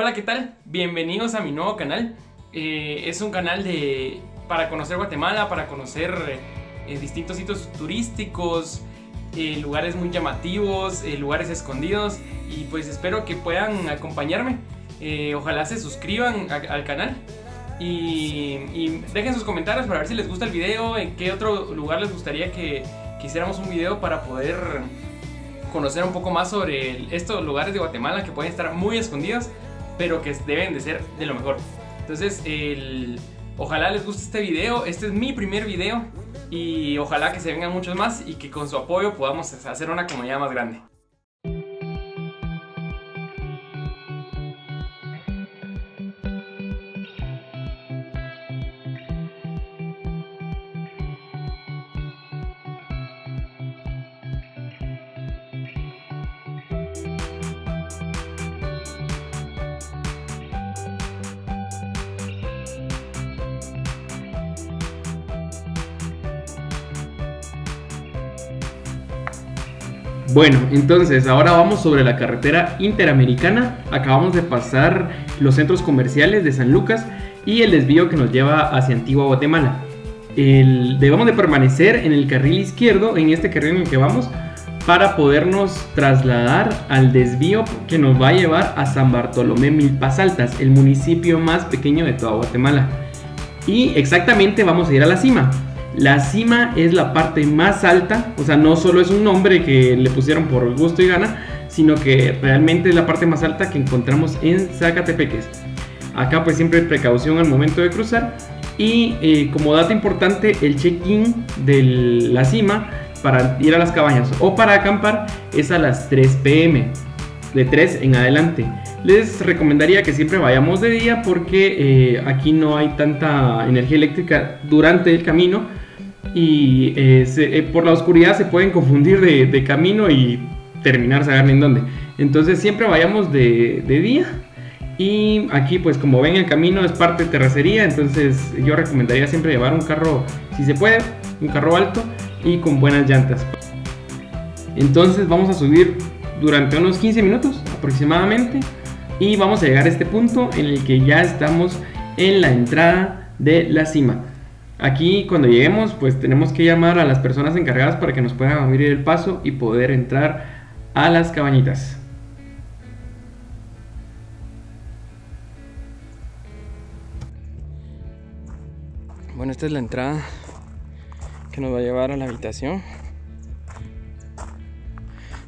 Hola, ¿qué tal? Bienvenidos a mi nuevo canal. Eh, es un canal de para conocer Guatemala, para conocer eh, distintos sitios turísticos, eh, lugares muy llamativos, lugares escondidos y pues espero que puedan acompañarme. ojalá se suscriban al canal y, y, dejen sus comentarios para ver si les gusta el video, en qué otro lugar les gustaría que, que hiciéramos un video para poder conocer un poco más sobre estos lugares de Guatemala que pueden estar muy escondidos, pero que deben de ser de lo mejor. Entonces, ojalá les guste este video. Este es mi primer video y ojalá que se vengan muchos más y que con su apoyo podamos hacer una comunidad más grande. Bueno, entonces ahora vamos sobre la carretera interamericana. Acabamos de pasar los centros comerciales de San Lucas y el desvío que nos lleva hacia Antigua Guatemala. debemos de permanecer en el carril izquierdo, en este carril en el que vamos, para podernos trasladar al desvío que nos va a llevar a San Bartolomé Milpas Altas, el municipio más pequeño de toda Guatemala. Y exactamente vamos a ir a la cima. La cima es la parte más alta, o sea, no solo es un nombre que le pusieron por gusto y gana, sino que realmente es la parte más alta que encontramos en Zacatepeques. Acá pues siempre precaución al momento de cruzar y eh, como dato importante el check-in de la cima para ir a las cabañas o para acampar es a las 3 pm, de 3 en adelante. Les recomendaría que siempre vayamos de día porque eh, aquí no hay tanta energía eléctrica durante el camino y eh, eh, por la oscuridad se pueden confundir de, camino y terminar saber en dónde. Entonces siempre vayamos de, día. Y aquí pues como ven el camino es parte de terracería, entonces yo recomendaría siempre llevar un carro, si se puede, un carro alto y con buenas llantas. Entonces vamos a subir durante unos 15 minutos aproximadamente y vamos a llegar a este punto en el que ya estamos en la entrada de la cima. Aquí cuando lleguemos pues tenemos que llamar a las personas encargadas para que nos puedan abrir el paso y poder entrar a las cabañitas. Bueno, esta es la entrada que nos va a llevar a la habitación.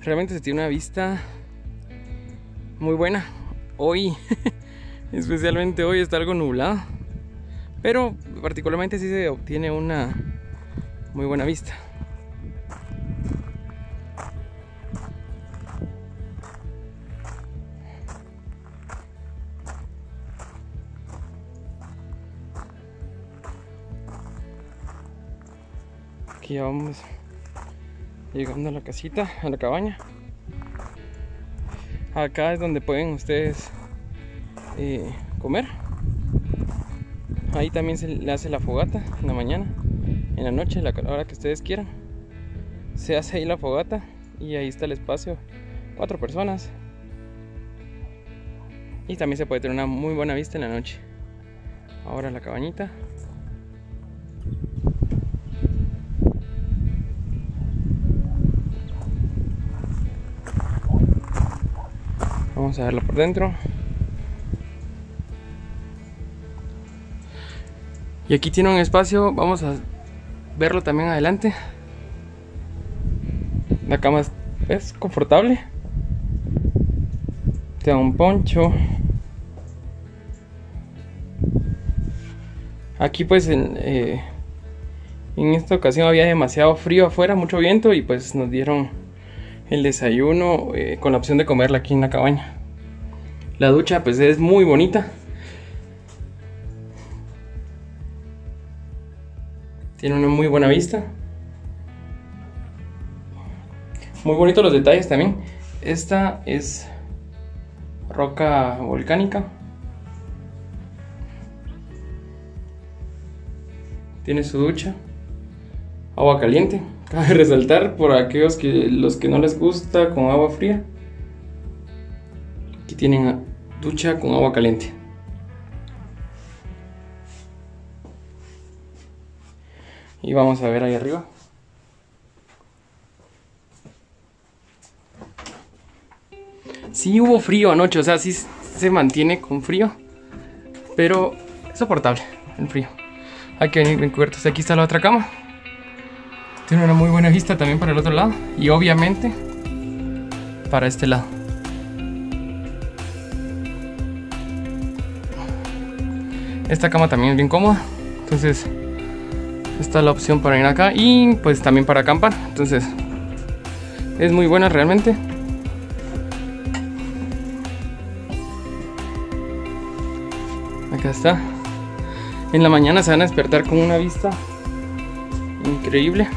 Realmente se tiene una vista muy buena. Hoy, especialmente hoy, está algo nublado. Pero particularmente sí se obtiene una muy buena vista. Aquí vamos llegando a la casita, a la cabaña. Acá es donde pueden ustedes eh, comer. Ahí también se le hace la fogata en la mañana, en la noche, la hora que ustedes quieran. Se hace ahí la fogata y ahí está el espacio. Cuatro personas. Y también se puede tener una muy buena vista en la noche. Ahora la cabañita. Vamos a verlo por dentro. Y aquí tiene un espacio, vamos a verlo también adelante. La cama es, confortable. Te da un poncho. Aquí pues en, eh, en esta ocasión había demasiado frío afuera, mucho viento y pues nos dieron el desayuno eh, con la opción de comerla aquí en la cabaña. La ducha pues es muy bonita. Tiene una muy buena vista. Muy bonitos los detalles también. Esta es roca volcánica. Tiene su ducha. Agua caliente. Cabe resaltar por aquellos que los que no les gusta con agua fría. Aquí tienen ducha con agua caliente. Y vamos a ver ahí arriba. Sí hubo frío anoche, o sea, sí se mantiene con frío. Pero es soportable el frío. Hay que venir bien cubiertos. Aquí está la otra cama. Tiene una muy buena vista también para el otro lado. Y obviamente para este lado. Esta cama también es bien cómoda. Entonces, esta es la opción para ir acá. Y pues también para acampar. Entonces, es muy buena realmente. Acá está. En la mañana se van a despertar con una vista increíble.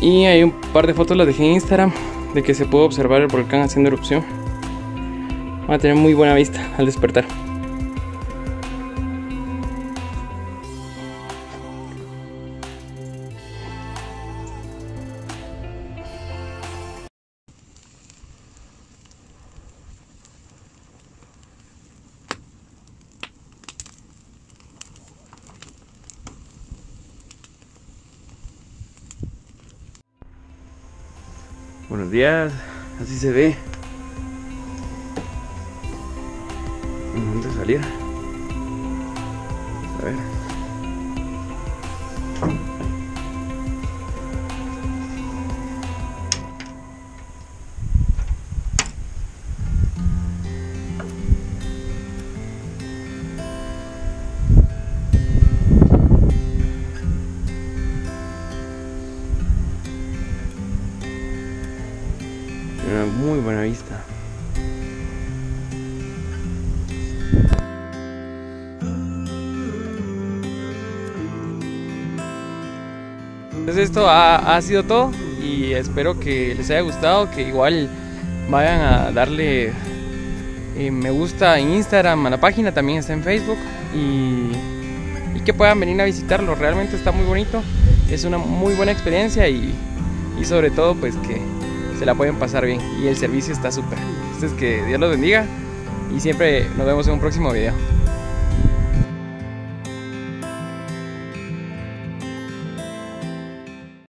Y hay un par de fotos las dejé en Instagram de que se puede observar el volcán haciendo erupción. Va a tener muy buena vista al despertar. Buenos días, así se ve. Salir. A ver. Una muy buena vista. Entonces esto ha, ha, sido todo y espero que les haya gustado, que igual vayan a darle eh, me gusta en Instagram a la página, también está en Facebook y, y, que puedan venir a visitarlo, realmente está muy bonito, es una muy buena experiencia y, y sobre todo pues que se la pueden pasar bien y el servicio está súper. Entonces que Dios los bendiga y siempre nos vemos en un próximo video.